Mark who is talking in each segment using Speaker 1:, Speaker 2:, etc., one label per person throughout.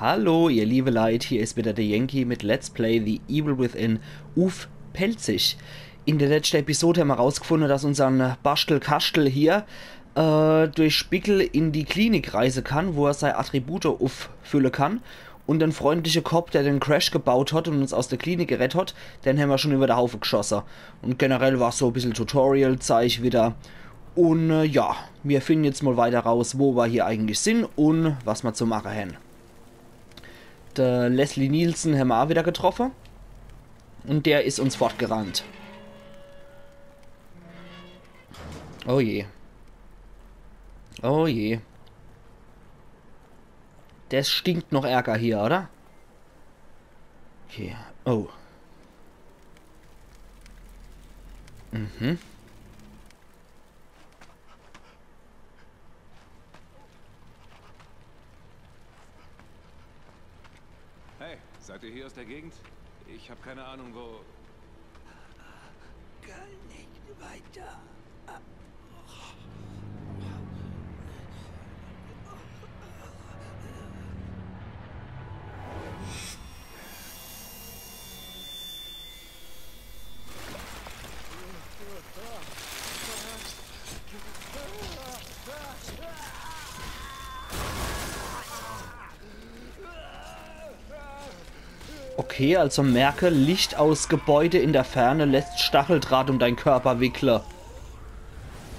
Speaker 1: Hallo, ihr liebe Leid, hier ist wieder der Yankee mit Let's Play The Evil Within Uf Pelzig. In der letzten Episode haben wir herausgefunden, dass unser Bastel-Kastel hier äh, durch Spickel in die Klinik reisen kann, wo er seine Attribute auffüllen kann. Und den freundlichen Cop, der den Crash gebaut hat und uns aus der Klinik gerettet hat, den haben wir schon über den Haufen geschossen. Und generell war es so ein bisschen Tutorial-Zeig wieder. Und äh, ja, wir finden jetzt mal weiter raus, wo wir hier eigentlich sind und was wir zu machen haben der Leslie Nielsen haben wir auch wieder getroffen. Und der ist uns fortgerannt. Oh je. Oh je. Das stinkt noch ärger hier, oder? Okay. Oh. Mhm.
Speaker 2: Ihr hier aus der Gegend? Ich habe keine Ahnung, wo...
Speaker 3: Kann nicht weiter.
Speaker 1: Okay, also merke, Licht aus Gebäude in der Ferne lässt Stacheldraht um deinen Körper wickeln.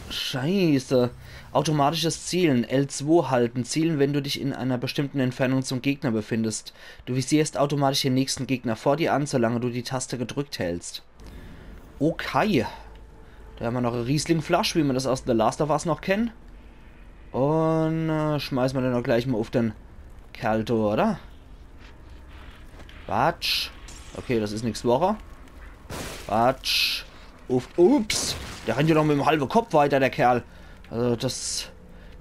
Speaker 1: Scheiße. Automatisches Zielen. L2 halten. Zielen, wenn du dich in einer bestimmten Entfernung zum Gegner befindest. Du visierst automatisch den nächsten Gegner vor dir an, solange du die Taste gedrückt hältst. Okay. Da haben wir noch eine Riesling-Flasch, wie wir das aus The Last of Us noch kennen. Und äh, schmeißen wir dann auch gleich mal auf den Kerl, oder? Quatsch. Okay, das ist nichts Woche. Quatsch. Ups. Der rennt ja noch mit dem halben Kopf weiter, der Kerl. Also das...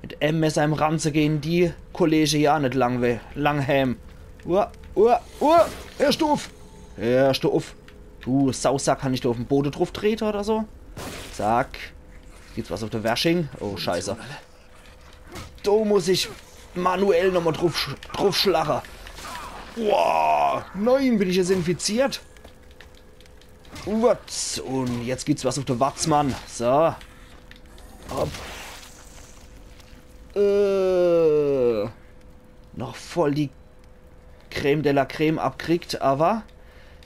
Speaker 1: Mit M-Messer im Ranze gehen die Kollege ja nicht lang, lang hem. Uah, uah, uah. Er Stuff. Er Stuff. Du Sausack, kann ich da auf den Boden drauf treten oder so? Zack. Gibt's was auf der Washing? Oh, scheiße. Da muss ich manuell nochmal drauf, drauf schlagen. Wow, nein, bin ich jetzt infiziert? Was? Und jetzt gibt's was auf der Watzmann. So. Hopp. Äh, noch voll die Creme de la Creme abkriegt, aber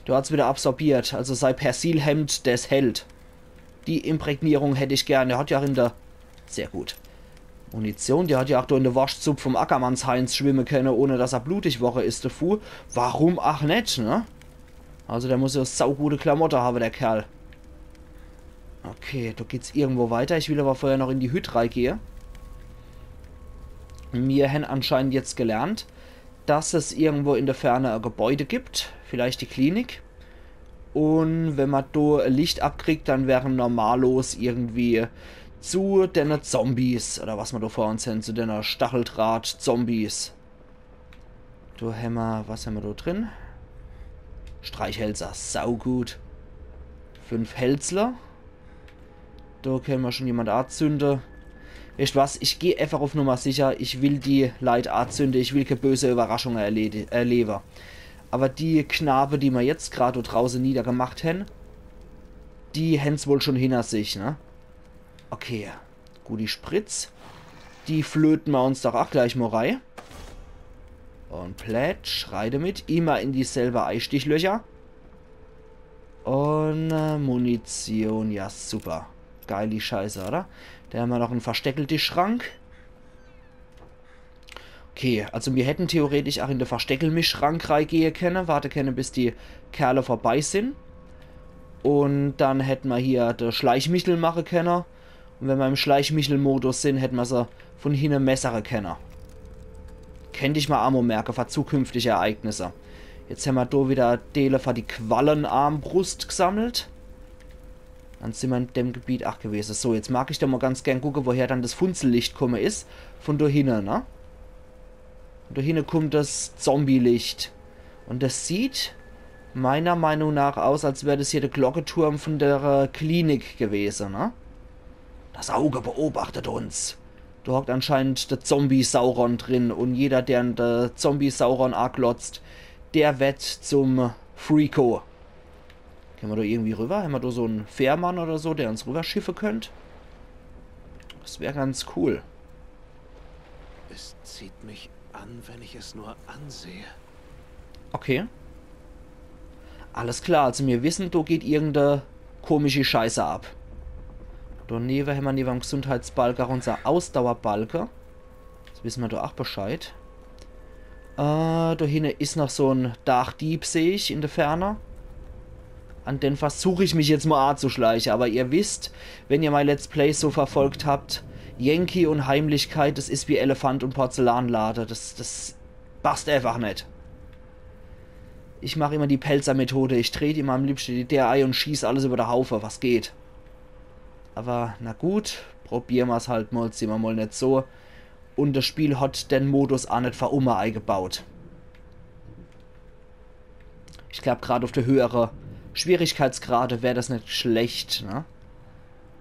Speaker 1: du hat's wieder absorbiert. Also sei Persilhemd des hält. Die Imprägnierung hätte ich gerne. Hat ja in der... Sehr gut. Munition, die hat ja auch in der Waschzup vom Ackermanns Heinz schwimmen können, ohne dass er blutig Woche ist, der Fu. Warum auch nicht, ne? Also der muss ja saugute Klamotte haben, der Kerl. Okay, da geht's irgendwo weiter. Ich will aber vorher noch in die Hütte reingehen. Wir haben anscheinend jetzt gelernt, dass es irgendwo in der Ferne ein Gebäude gibt. Vielleicht die Klinik. Und wenn man da Licht abkriegt, dann wären normallos irgendwie zu den Zombies, oder was wir da vor uns sind, zu den Stacheldraht-Zombies. Du Hämmer, was haben wir da drin? Streichhälser, saugut. Fünf Hälsler. Da können wir schon jemand anzünden. Weißt was, ich gehe einfach auf Nummer sicher. Ich will die Leute anzünden. Ich will keine böse Überraschungen erleben. Aber die Knabe, die wir jetzt gerade draußen niedergemacht haben, die haben es wohl schon hinter sich, ne? Okay, Gudi Spritz. Die flöten wir uns doch auch gleich mal rein. Und Plätsch, reite mit. Immer in dieselbe Eistichlöcher. Und äh, Munition, ja super. Geil die Scheiße, oder? Da haben wir noch einen versteckelten Schrank. Okay, also wir hätten theoretisch auch in den Versteckelmischschrank reingehen können. Warte können, bis die Kerle vorbei sind. Und dann hätten wir hier den Schleichmichel machen können. Und wenn wir im Schleichmichel-Modus sind, hätten wir sie von hinten Messer kennen. Kennt ich mal Ammo-Merke für zukünftige Ereignisse. Jetzt haben wir da wieder Dele für die Quallenarmbrust gesammelt. Dann sind wir in dem Gebiet auch gewesen. So, jetzt mag ich da mal ganz gern gucken, woher dann das Funzellicht komme ist. Von da hinten, ne? Und da hinten kommt das Zombie-Licht. Und das sieht meiner Meinung nach aus, als wäre das hier der Glockenturm von der Klinik gewesen, ne? Das Auge beobachtet uns. Da hockt anscheinend der Zombie-Sauron drin und jeder, der der Zombie-Sauron anglotzt, der wird zum Freako. Können wir da irgendwie rüber? Haben wir da so einen Fährmann oder so, der uns rüberschiffe könnte? Das wäre ganz cool.
Speaker 2: Es zieht mich an, wenn ich es nur ansehe.
Speaker 1: Okay. Alles klar, also wir wissen, da geht irgendeine komische Scheiße ab. Daneben haben wir neben dem Gesundheitsbalker unser Ausdauerbalker. Das wissen wir da auch Bescheid. Äh, da hinten ist noch so ein Dachdieb, sehe ich, in der Ferne. An den versuche ich mich jetzt mal anzuschleichen. Aber ihr wisst, wenn ihr mein Let's Play so verfolgt habt, Yankee und Heimlichkeit, das ist wie Elefant und Porzellanlade. Das, das passt einfach nicht. Ich mache immer die Pelzer-Methode. Ich drehe immer am liebsten die DRI und schieße alles über der Haufe, was geht. Aber na gut, probieren wir es halt mal, sind wir mal nicht so. Und das Spiel hat den Modus auch nicht für immer eingebaut. Ich glaube, gerade auf der höheren Schwierigkeitsgrade wäre das nicht schlecht, ne?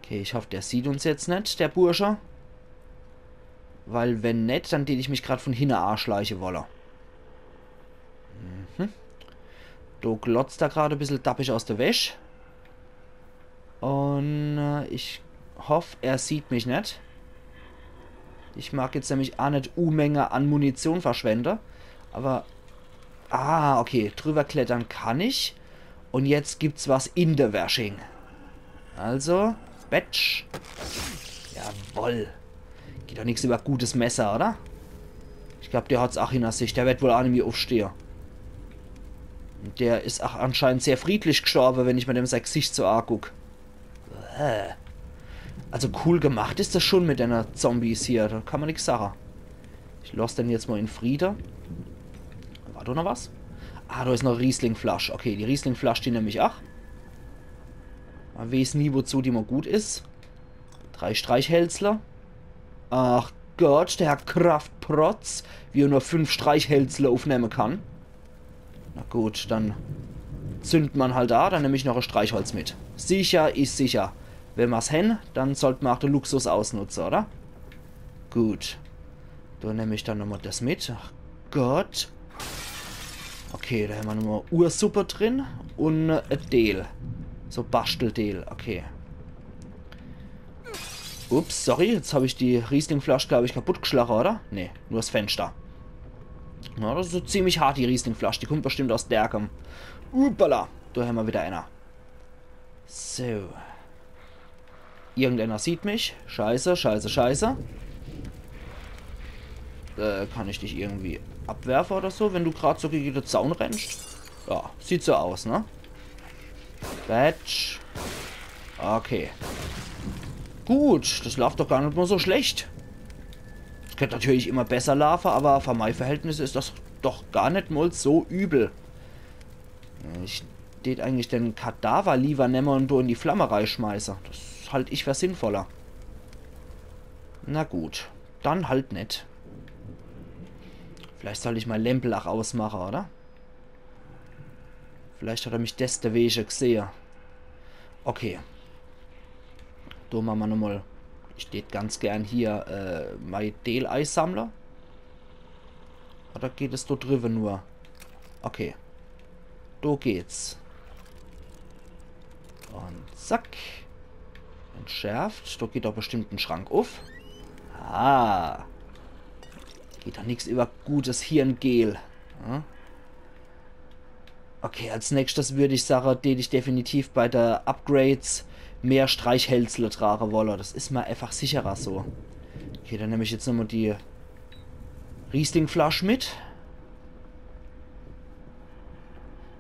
Speaker 1: Okay, ich hoffe, der sieht uns jetzt nicht, der Bursche. Weil wenn nicht, dann den ich mich gerade von hinten arschleiche wolle. Mhm. Du glotzt da gerade ein bisschen dappig aus der Wäsche. Und äh, ich hoffe, er sieht mich nicht. Ich mag jetzt nämlich auch nicht Unmenge an Munition verschwenden. Aber... Ah, okay. Drüber klettern kann ich. Und jetzt gibt's was in der Washing. Also, Batch. Jawoll. Geht doch nichts über gutes Messer, oder? Ich glaube, der hat's auch in der Sicht. Der wird wohl auch nicht aufstehen. Und der ist auch anscheinend sehr friedlich gestorben, wenn ich mir dem sein Gesicht so angucke. Also cool gemacht ist das schon mit den Zombies hier. Da kann man nichts sagen. Ich lasse den jetzt mal in Friede. War da noch was? Ah, da ist noch Riesling-Flasch. Okay, die Riesling-Flasch, die nehme ich auch. Man weiß nie, wozu die mal gut ist. Drei Streichhälsler. Ach Gott, der Herr Kraftprotz, wie er nur fünf Streichhälsler aufnehmen kann. Na gut, dann zündet man halt da, dann nehme ich noch ein Streichholz mit. Sicher ist sicher. Wenn wir es hin, dann sollten wir auch den Luxus ausnutzen, oder? Gut. Da nehme ich dann nochmal das mit. Ach Gott. Okay, da haben wir nochmal Ursuppe drin und ein Deal. So Basteldeel, okay. Ups, sorry, jetzt habe ich die Riesling-Flasche, glaube ich, kaputt geschlagen, oder? Ne, nur das Fenster. Ja, das ist so ziemlich hart, die Riesling-Flasche. Die kommt bestimmt aus Derkem. Uppala, da haben wir wieder einer. So. Irgendeiner sieht mich. Scheiße, scheiße, scheiße. Äh, kann ich dich irgendwie abwerfen oder so, wenn du gerade so gegen den Zaun rennst? Ja, sieht so aus, ne? Batch. Okay. Gut, das läuft doch gar nicht mal so schlecht. Es könnte natürlich immer besser laufen, aber für mein Verhältnis ist das doch gar nicht mal so übel. Ich steht eigentlich den Kadaver lieber nehmen und in die Flammerei schmeiße. Das halte ich für sinnvoller. Na gut, dann halt nicht. Vielleicht soll ich mal Lempelach ausmachen, oder? Vielleicht hat er mich des der Wege gesehen. Okay. Da machen wir nochmal. Ich steht ganz gern hier äh, mein Del-Eissammler. Oder geht es dort drüber nur? Okay. Da geht's. Und zack. Entschärft. Da geht doch bestimmt ein Schrank auf. Ah. Geht doch nichts über gutes Hirngel. Ja? Okay, als nächstes würde ich sagen, den ich definitiv bei der Upgrades mehr Streichhälsle tragen wolle. Das ist mal einfach sicherer so. Okay, dann nehme ich jetzt nochmal die Riesling-Flasche mit.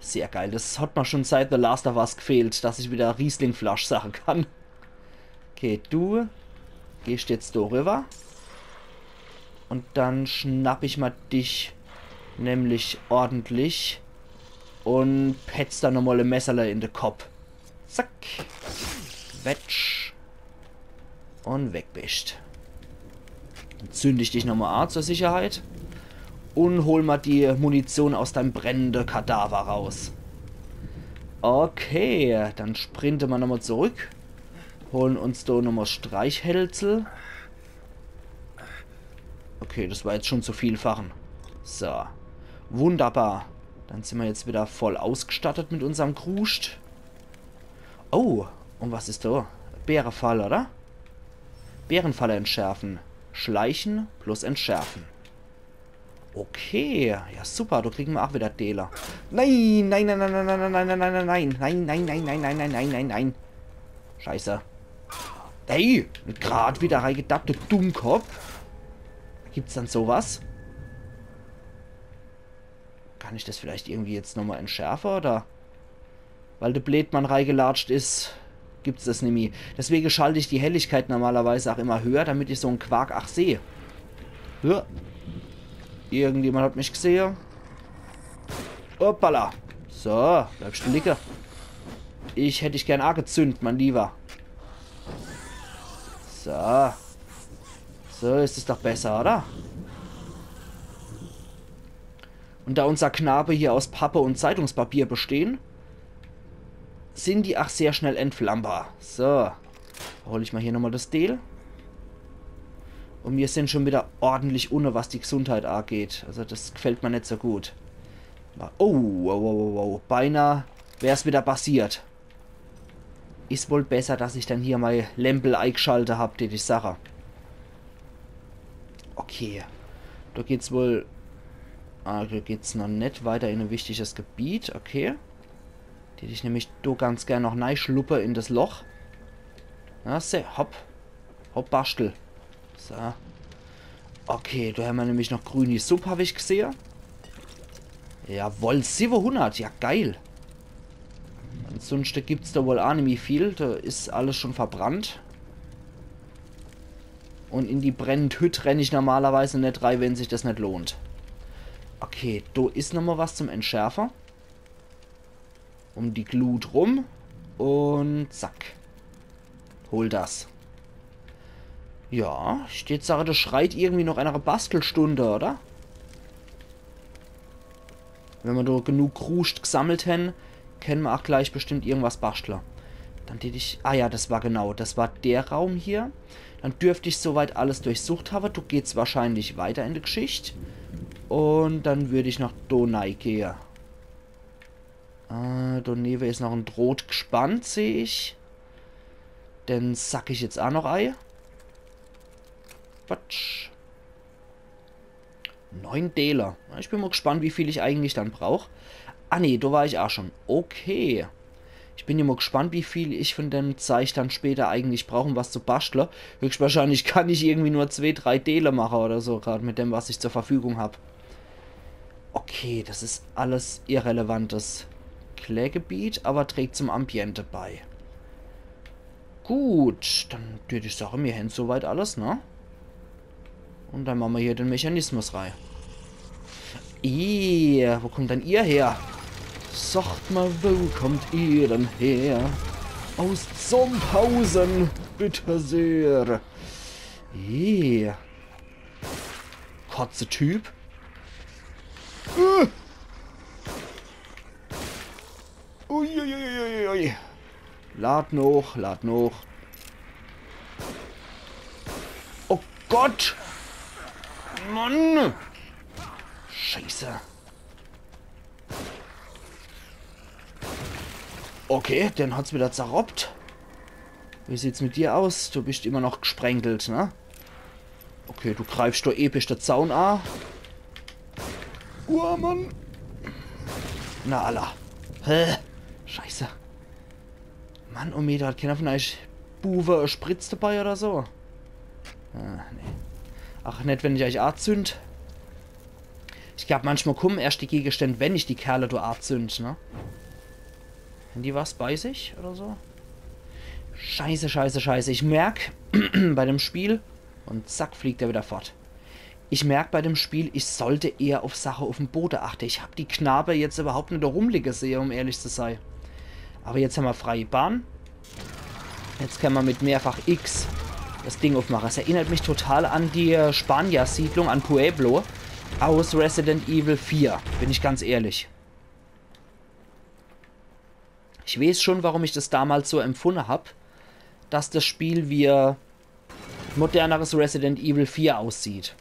Speaker 1: Sehr geil. Das hat mir schon seit The Last of Us gefehlt, dass ich wieder Riesling-Flasch sagen kann. Okay, du gehst jetzt da rüber. Und dann schnapp ich mal dich nämlich ordentlich und petz da nochmal ein Messerle in den Kopf. Zack. Wetsch. Und weg bist. Dann zünde ich dich nochmal an zur Sicherheit. Und hol mal die Munition aus deinem brennenden Kadaver raus. Okay, dann sprinten wir nochmal zurück. Holen uns da nochmal Streichhälsel. Okay, das war jetzt schon zu vielfachen. So. Wunderbar. Dann sind wir jetzt wieder voll ausgestattet mit unserem Kruscht. Oh, und was ist da? Bärenfall, oder? Bärenfalle entschärfen. Schleichen plus entschärfen. Okay, ja super, da kriegen wir auch wieder Dela. Nein, nein, nein, nein, nein, nein, nein, nein, nein, nein, nein, nein, nein, nein, nein, nein, nein, nein, nein. Scheiße. Ey, gerade wieder reingedappt, du Dummkopf. Gibt's dann sowas? Kann ich das vielleicht irgendwie jetzt nochmal entschärfen, oder? Weil der Blädmann reingelatscht ist, gibt's das nämlich. Deswegen schalte ich die Helligkeit normalerweise auch immer höher, damit ich so einen Quark auch sehe. Ja. Irgendjemand hat mich gesehen. Hoppala. So, bleibst du liegen. Ich hätte dich gern angezündet, mein Lieber. So. So ist es doch besser, oder? Und da unser Knabe hier aus Pappe und Zeitungspapier bestehen, sind die auch sehr schnell entflammbar. So. Hole ich mal hier nochmal das Deal. Und wir sind schon wieder ordentlich ohne, was die Gesundheit angeht. Also das gefällt mir nicht so gut. Oh, wow, wow, wow. Beinahe wäre es wieder passiert. Ist wohl besser, dass ich dann hier mal Lempel eingeschaltet habe, die die Sache. Okay. Da geht's wohl... Ah, da geht's noch nicht weiter in ein wichtiges Gebiet. Okay. Die ich nämlich do ganz gerne noch neischluppe in das Loch. Na, se, hopp. Hopp, Bastel. So. Okay, da haben wir nämlich noch grüne Suppe, habe ich gesehen. Jawohl, 700. Ja, geil. Ansonsten gibt es da wohl auch nicht mehr viel. Da ist alles schon verbrannt. Und in die brennende Hütte renne ich normalerweise nicht rein, wenn sich das nicht lohnt. Okay, da ist nochmal was zum Entschärfer. Um die Glut rum. Und zack. Hol das. Ja, steht Sache, das schreit irgendwie noch einer Bastelstunde, oder? Wenn wir da genug Kruscht gesammelt hätten, kennen wir auch gleich bestimmt irgendwas Bastler. Dann hätte ich... Ah ja, das war genau. Das war der Raum hier. Dann dürfte ich soweit alles durchsucht haben. Du gehst wahrscheinlich weiter in die Geschichte. Und dann würde ich nach Donai gehen. Äh, Doneve ist noch ein Droht gespannt, sehe ich. Den sack ich jetzt auch noch ein. Quatsch. Neun Däler. Ich bin mal gespannt, wie viel ich eigentlich dann brauche. Ah nee, da war ich auch schon. Okay. Ich bin immer gespannt, wie viel ich von dem Zeich dann später eigentlich brauche, um was zu basteln. Höchstwahrscheinlich kann ich irgendwie nur zwei, drei Dele machen oder so, gerade mit dem, was ich zur Verfügung habe. Okay, das ist alles irrelevantes Klärgebiet, aber trägt zum Ambiente bei. Gut, dann würde ich sagen, wir haben soweit alles, ne? Und dann machen wir hier den Mechanismus rein. Ih, wo kommt denn ihr her? Sagt mal, wo kommt ihr denn her? Aus Zomphausen, bitte sehr. Ih. Kotze Typ. Uh. Uiuiuiui. Lad noch, lad noch. Oh Gott! Mann! Scheiße. Okay, dann hat's wieder zerrobbt. Wie sieht's mit dir aus? Du bist immer noch gesprenkelt, ne? Okay, du greifst doch episch der Zaun an. Oh, Mann. Na, Allah. Hä? Scheiße. Mann, oh Meter, hat keiner von euch Buwe Spritz dabei oder so? Ah, nee. Ach, nicht, wenn ich euch Art zünd. Ich glaube, manchmal kommen erst die Gegenstände, wenn ich die Kerle du Art zünd, ne? Haben die was bei sich oder so? Scheiße, scheiße, scheiße. Ich merke bei dem Spiel... Und zack, fliegt er wieder fort. Ich merke bei dem Spiel, ich sollte eher auf Sache auf dem Boden achten. Ich habe die Knabe jetzt überhaupt nicht rumliegen gesehen, um ehrlich zu sein. Aber jetzt haben wir freie Bahn. Jetzt können wir mit mehrfach X das Ding aufmachen. Es erinnert mich total an die Spanier-Siedlung, an Pueblo aus Resident Evil 4. Bin ich ganz ehrlich. Ich weiß schon, warum ich das damals so empfunden habe, dass das Spiel wie moderneres Resident Evil 4 aussieht.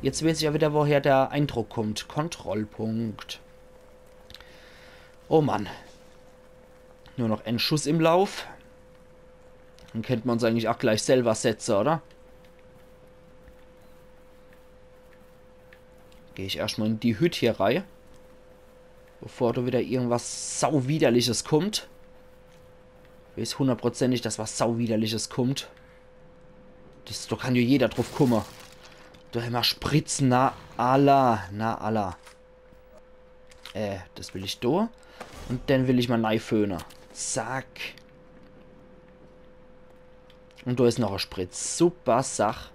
Speaker 1: Jetzt weiß ich ja wieder, woher der Eindruck kommt. Kontrollpunkt. Oh Mann. Nur noch ein Schuss im Lauf. Dann könnte man uns eigentlich auch gleich selber setzen, oder? Gehe ich erstmal in die Hütte hier rein. Bevor da wieder irgendwas sauwiderliches kommt. Ich weiß hundertprozentig, dass was sauwiderliches kommt. Das, da kann ja jeder drauf kommen. Haben wir Spritzen, na Allah, na Allah. Äh, das will ich da. Und dann will ich mal neiföhnen. Zack. Und da ist noch ein Spritz. Super Sach.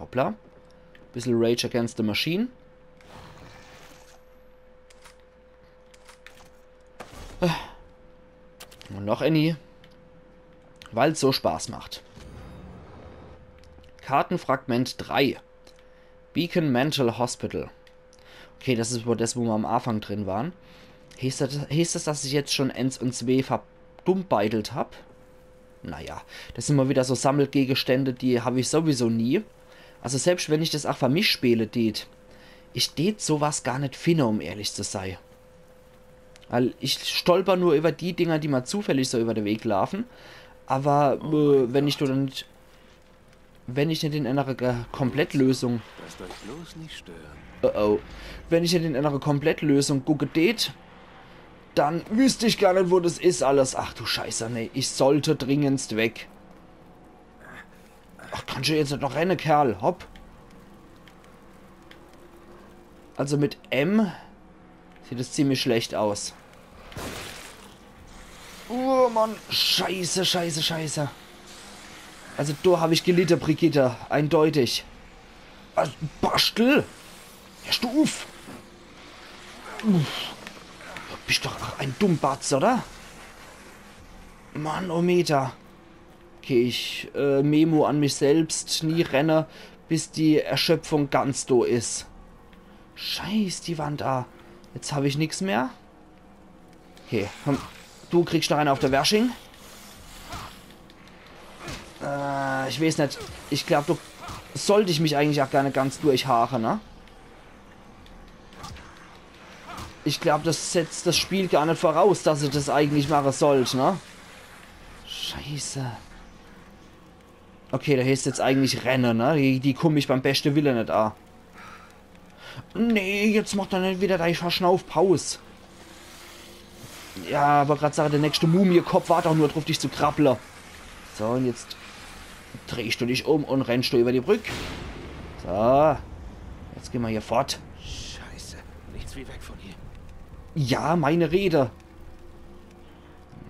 Speaker 1: Hoppla. Bisschen Rage Against the Machine. Und noch Annie. Weil es so Spaß macht. Kartenfragment 3. Beacon Mental Hospital. Okay, das ist wohl das, wo wir am Anfang drin waren. Hieß das, hieß das dass ich jetzt schon 1 und 2 verdummbeidelt habe? Naja, das sind mal wieder so Sammelgegenstände, die habe ich sowieso nie. Also selbst wenn ich das auch vermischt spiele, det, ich det sowas gar nicht finde, um ehrlich zu sein. Weil ich stolper nur über die Dinger, die mal zufällig so über den Weg laufen. Aber äh, wenn ich dann nicht, wenn ich nicht in einer Komplettlösung... Oh oh. Wenn ich nicht in einer Komplettlösung gucke, det, dann wüsste ich gar nicht, wo das ist alles. Ach du Scheiße, nee, ich sollte dringendst weg. Ach, kannst du jetzt noch rennen, Kerl? Hopp. Also mit M sieht es ziemlich schlecht aus. Oh Mann, scheiße, scheiße, scheiße. Also da habe ich gelitten, Brigitte, eindeutig. Also, Bastel! Ja, Stuf! Uff. Bist doch ein Dummbatz, oder? Mann, oh ich äh, Memo an mich selbst, nie renne, bis die Erschöpfung ganz do ist. Scheiß, die Wand da. Jetzt habe ich nichts mehr. Okay, komm. Du kriegst noch einen auf der Wersching. Äh, ich weiß nicht. Ich glaube, du sollte ich mich eigentlich auch gerne ganz durchhaken, ne? Ich glaube, das setzt das Spiel gar nicht voraus, dass ich das eigentlich machen sollte, ne? Scheiße. Okay, da heißt jetzt eigentlich Rennen, ne? Die, die komme ich beim besten Willen nicht an. Nee, jetzt macht er nicht wieder dein Verschnauf Pause. Ja, aber gerade sage, der nächste Mumie-Kopf wartet auch nur drauf, dich zu krabbeln. So, und jetzt drehst du dich um und rennst du über die Brücke. So. Jetzt gehen wir hier fort.
Speaker 2: Scheiße, nichts wie weg von hier.
Speaker 1: Ja, meine Rede.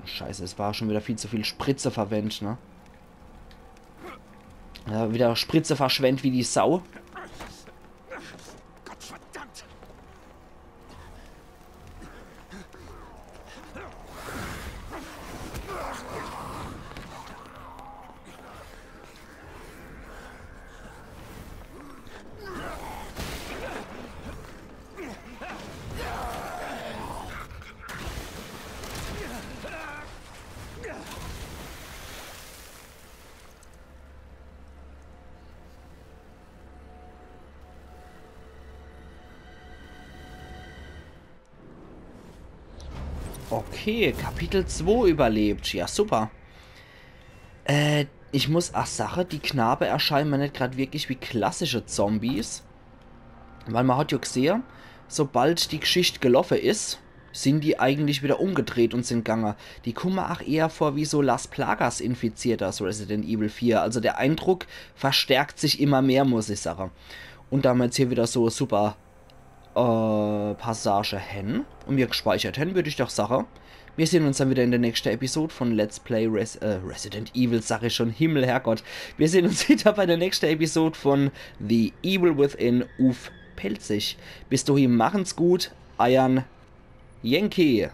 Speaker 1: Scheiße, es war schon wieder viel zu viel Spritze verwendet, ne? Wieder Spritze verschwendet wie die Sau. Okay, Kapitel 2 überlebt. Ja, super. Äh, ich muss... Ach, Sache, die Knabe erscheinen mir nicht gerade wirklich wie klassische Zombies. Weil man hat ja gesehen, sobald die Geschichte gelaufen ist, sind die eigentlich wieder umgedreht und sind gegangen. Die kommen auch eher vor wie so Las Plagas infizierter aus Resident Evil 4. Also der Eindruck verstärkt sich immer mehr, muss ich sagen. Und damit hier wieder so super äh, Passage hin und mir gespeichert hin, würde ich doch sagen. Wir sehen uns dann wieder in der nächsten Episode von Let's Play Res äh, Resident Evil, sage ich schon, Himmel, Herrgott. Wir sehen uns wieder bei der nächsten Episode von The Evil Within Uf Pelzig. Bis dahin, machen's gut, Eiern Yankee.